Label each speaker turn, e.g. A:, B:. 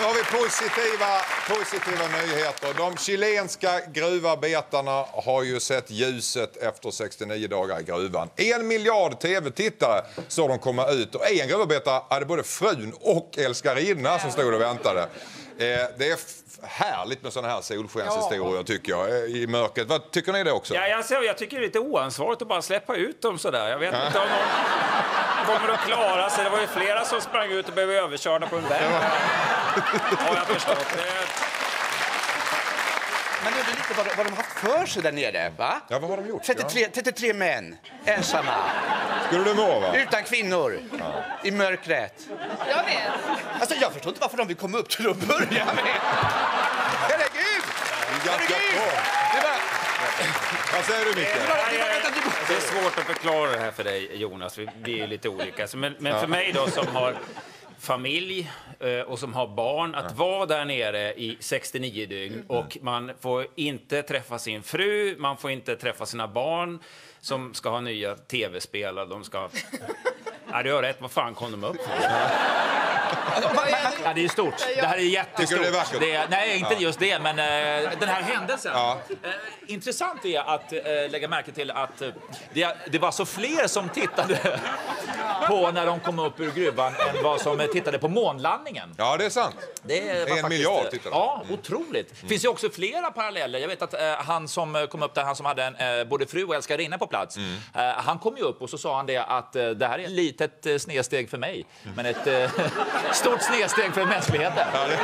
A: Nu har positiva, positiva nyheter. De chilenska gruvarbetarna har ju sett ljuset efter 69 dagar i gruvan. En miljard tv-tittare såg de komma ut och en gruvarbetare hade både frun och älskarinna som stod och väntade. Eh, det är härligt med såna här solskenshistorier tycker jag, eh, i mörkret. Vad tycker ni det också?
B: Ja, jag, ser, jag tycker det är lite oansvarigt att bara släppa ut dem sådär. Jag vet inte om någon kommer att klara sig. Det var ju flera som sprang ut och blev överkörda på en väg. Har jag förstått. Det,
C: Man undrar lite vad, vad de haft för sig där nere. Va?
A: Ja, vad har de gjort?
C: 33, 33 män, ensamma,
A: Skulle du må va?
C: utan kvinnor, i mörkret.
D: Jag vet.
C: Alltså, jag förstår inte varför de vill komma upp till att börja med. Herregud!
A: Det är ganska
C: Herregud!
A: bra.
C: Det var,
A: Vad säger du Micke?
C: det
B: är svårt att förklara det här för dig, Jonas. Vi, vi är lite olika. Men, men för mig då som har familj eh, och som har barn, att vara där nere i 69 dygn och man får inte träffa sin fru, man får inte träffa sina barn som ska ha nya tv-spel de ska... Ja, du har rätt. Vad fan kom de upp för? Ja, det är stort. Det här är jättestort.
A: Det är vackert?
B: är, nej, inte just det, men eh, den här händelsen.
A: Ja.
B: Eh, intressant är att eh, lägga märke till att det, det var så fler som tittade på när de kom upp ur gruvan än vad som tittade på månlandningen.
A: Ja, det är sant.
B: Det var
A: En
B: faktiskt,
A: miljard tittade.
B: Ja, otroligt. Det finns ju också flera paralleller. Jag vet att eh, han som eh, kom upp där, han som hade en, eh, både fru och älskarinna på plats, eh, han kom ju upp och så sa han det att eh, det här är ett litet eh, snedsteg för mig, men ett stort snedsteg för mänskligheten.
A: Ja, det...